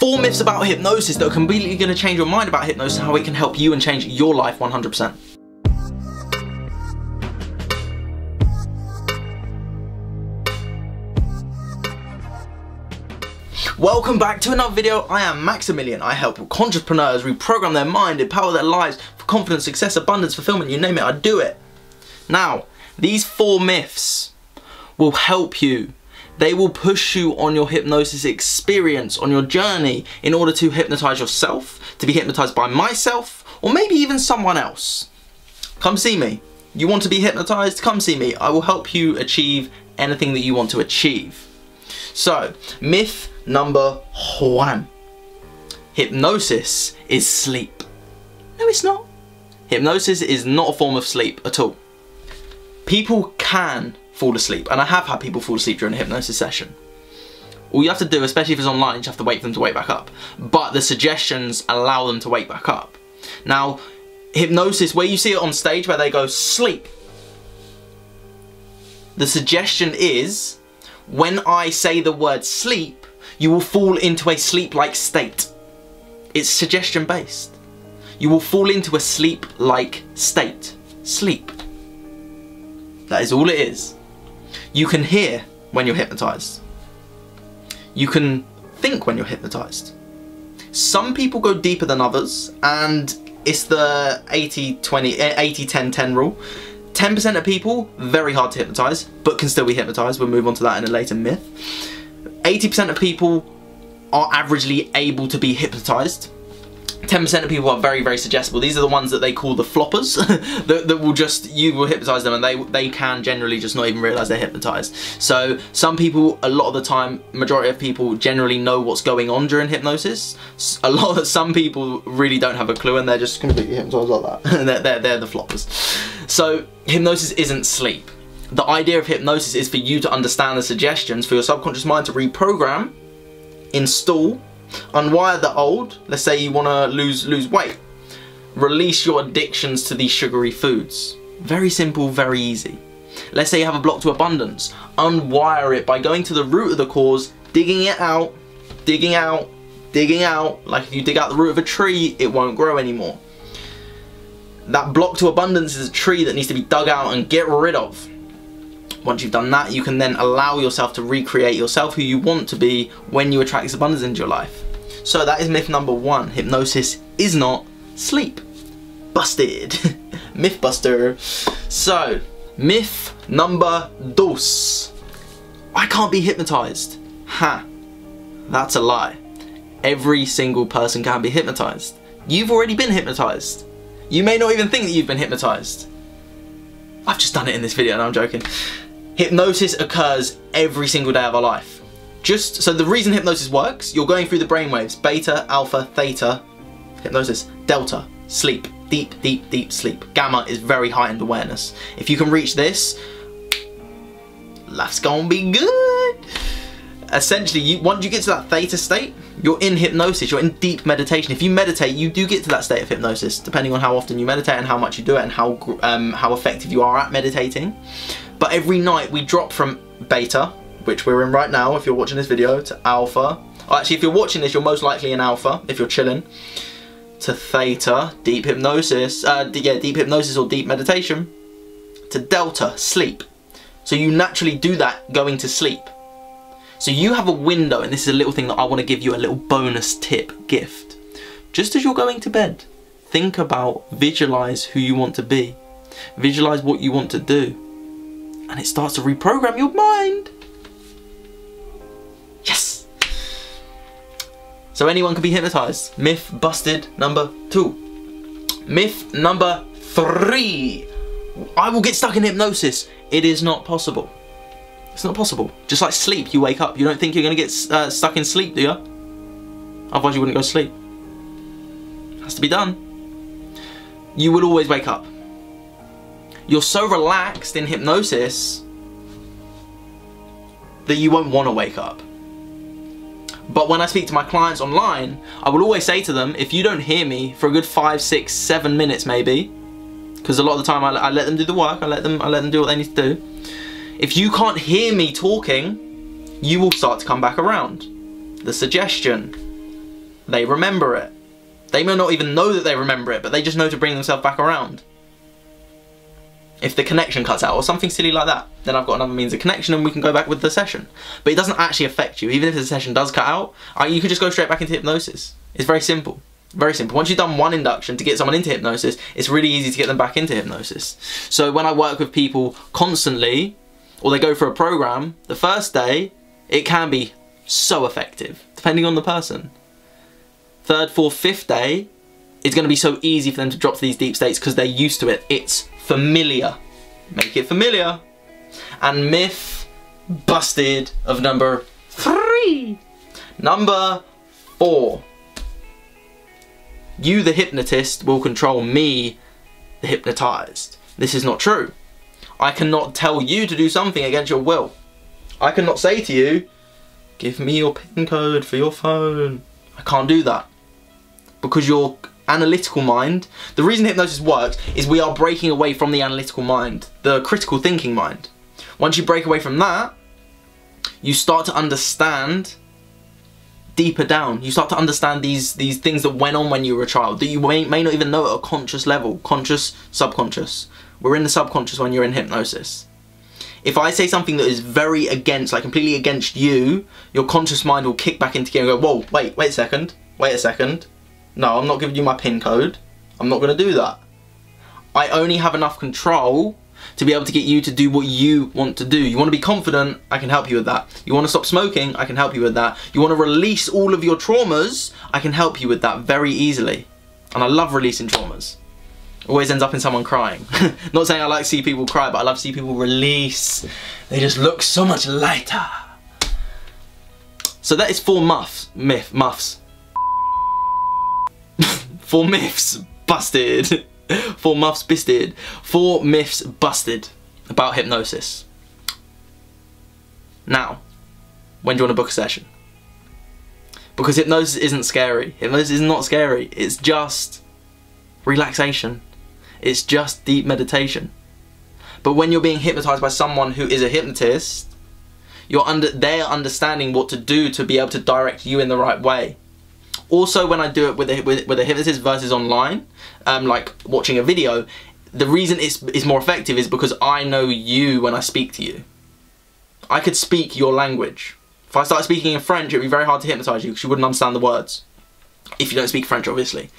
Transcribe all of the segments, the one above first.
Four myths about hypnosis that are completely going to change your mind about hypnosis and how it can help you and change your life 100%. Welcome back to another video. I am Maximilian. I help entrepreneurs reprogram their mind, empower their lives for confidence, success, abundance, fulfillment, you name it, I do it. Now, these four myths will help you they will push you on your hypnosis experience, on your journey, in order to hypnotize yourself, to be hypnotized by myself, or maybe even someone else. Come see me. You want to be hypnotized? Come see me. I will help you achieve anything that you want to achieve. So, myth number one. Hypnosis is sleep. No, it's not. Hypnosis is not a form of sleep at all. People can fall asleep. And I have had people fall asleep during a hypnosis session. All you have to do, especially if it's online, you have to wait for them to wake back up. But the suggestions allow them to wake back up. Now, hypnosis, where you see it on stage where they go sleep, the suggestion is when I say the word sleep, you will fall into a sleep-like state. It's suggestion based. You will fall into a sleep-like state. Sleep. That is all it is. You can hear when you're hypnotized. You can think when you're hypnotized. Some people go deeper than others, and it's the 80 20 eh, 80 10 10 rule. 10% of people very hard to hypnotize, but can still be hypnotized. We'll move on to that in a later myth. 80% of people are averagely able to be hypnotized. 10% of people are very, very suggestible. These are the ones that they call the floppers, that, that, will just, you will hypnotize them and they, they can generally just not even realize they're hypnotized. So some people, a lot of the time, majority of people generally know what's going on during hypnosis. A lot of, some people really don't have a clue and they're just completely hypnotized like that. they're, they're, they're the floppers. So hypnosis isn't sleep. The idea of hypnosis is for you to understand the suggestions for your subconscious mind to reprogram, install, Unwire the old, let's say you want to lose, lose weight. Release your addictions to these sugary foods. Very simple, very easy. Let's say you have a block to abundance. Unwire it by going to the root of the cause, digging it out, digging out, digging out. Like if you dig out the root of a tree, it won't grow anymore. That block to abundance is a tree that needs to be dug out and get rid of. Once you've done that, you can then allow yourself to recreate yourself who you want to be when you attract this abundance into your life. So that is myth number one. Hypnosis is not sleep. Busted. Mythbuster. So, myth number dos. I can't be hypnotized. Ha. That's a lie. Every single person can be hypnotized. You've already been hypnotized. You may not even think that you've been hypnotized. I've just done it in this video and I'm joking. Hypnosis occurs every single day of our life. Just so the reason hypnosis works, you're going through the brainwaves, beta, alpha, theta, hypnosis, delta, sleep, deep, deep, deep sleep. Gamma is very heightened awareness. If you can reach this, life's gonna be good. Essentially, you, once you get to that theta state, you're in hypnosis, you're in deep meditation. If you meditate, you do get to that state of hypnosis, depending on how often you meditate and how much you do it and how, um, how effective you are at meditating. But every night we drop from beta, which we're in right now if you're watching this video, to alpha. Actually, if you're watching this, you're most likely in alpha, if you're chilling. To theta, deep hypnosis, uh, yeah, deep hypnosis or deep meditation. To delta, sleep. So you naturally do that going to sleep. So you have a window, and this is a little thing that I want to give you a little bonus tip, gift. Just as you're going to bed, think about, visualize who you want to be. Visualize what you want to do and it starts to reprogram your mind. Yes! So anyone can be hypnotized. Myth busted number two. Myth number three. I will get stuck in hypnosis. It is not possible. It's not possible. Just like sleep, you wake up. You don't think you're going to get uh, stuck in sleep, do you? Otherwise you wouldn't go to sleep. It has to be done. You will always wake up you're so relaxed in hypnosis that you won't want to wake up. But when I speak to my clients online, I will always say to them, if you don't hear me for a good five, six, seven minutes maybe, because a lot of the time I, I, let them do the work, I let them, I let them do what they need to do. If you can't hear me talking, you will start to come back around. The suggestion, they remember it. They may not even know that they remember it, but they just know to bring themselves back around. If the connection cuts out or something silly like that, then I've got another means of connection and we can go back with the session. But it doesn't actually affect you. Even if the session does cut out, you can just go straight back into hypnosis. It's very simple. Very simple. Once you've done one induction to get someone into hypnosis, it's really easy to get them back into hypnosis. So when I work with people constantly, or they go for a program, the first day, it can be so effective, depending on the person. Third, fourth, fifth day, it's going to be so easy for them to drop to these deep states because they're used to it. It's familiar. Make it familiar. And myth busted of number three. Number four you, the hypnotist, will control me, the hypnotized. This is not true. I cannot tell you to do something against your will. I cannot say to you, give me your PIN code for your phone. I can't do that. Because your analytical mind, the reason hypnosis works is we are breaking away from the analytical mind, the critical thinking mind. Once you break away from that, you start to understand deeper down. You start to understand these these things that went on when you were a child that you may, may not even know at a conscious level, conscious, subconscious. We're in the subconscious when you're in hypnosis. If I say something that is very against, like completely against you, your conscious mind will kick back into gear and go, whoa, wait, wait a second, wait a second. No, I'm not giving you my PIN code. I'm not going to do that. I only have enough control to be able to get you to do what you want to do. You want to be confident, I can help you with that. You want to stop smoking, I can help you with that. You want to release all of your traumas, I can help you with that very easily. And I love releasing traumas. Always ends up in someone crying. Not saying I like to see people cry, but I love to see people release. They just look so much lighter. So that is four muffs, myth, muffs. four myths busted. Four muffs busted. Four myths busted about hypnosis. Now, when do you want to book a session? Because hypnosis isn't scary. Hypnosis is not scary. It's just relaxation. It's just deep meditation. But when you're being hypnotized by someone who is a hypnotist, you're under they're understanding what to do to be able to direct you in the right way. Also, when I do it with a, with, with a hypnotist versus online, um, like watching a video, the reason it's, it's more effective is because I know you when I speak to you. I could speak your language. If I started speaking in French, it would be very hard to hypnotise you because you wouldn't understand the words if you don't speak French, obviously.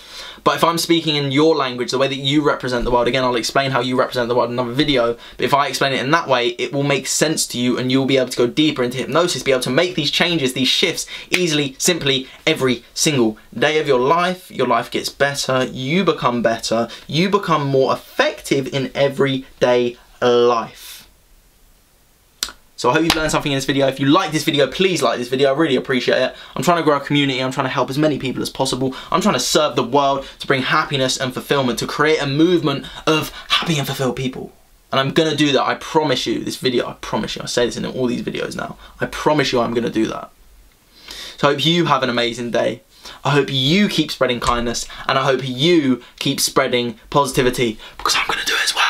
But if I'm speaking in your language, the way that you represent the world, again, I'll explain how you represent the world in another video, but if I explain it in that way, it will make sense to you and you'll be able to go deeper into hypnosis, be able to make these changes, these shifts, easily, simply, every single day of your life. Your life gets better, you become better, you become more effective in everyday life. So I hope you've learned something in this video. If you like this video, please like this video. I really appreciate it. I'm trying to grow a community. I'm trying to help as many people as possible. I'm trying to serve the world to bring happiness and fulfillment, to create a movement of happy and fulfilled people. And I'm going to do that. I promise you, this video, I promise you. I say this in all these videos now. I promise you I'm going to do that. So I hope you have an amazing day. I hope you keep spreading kindness and I hope you keep spreading positivity because I'm going to do it as well.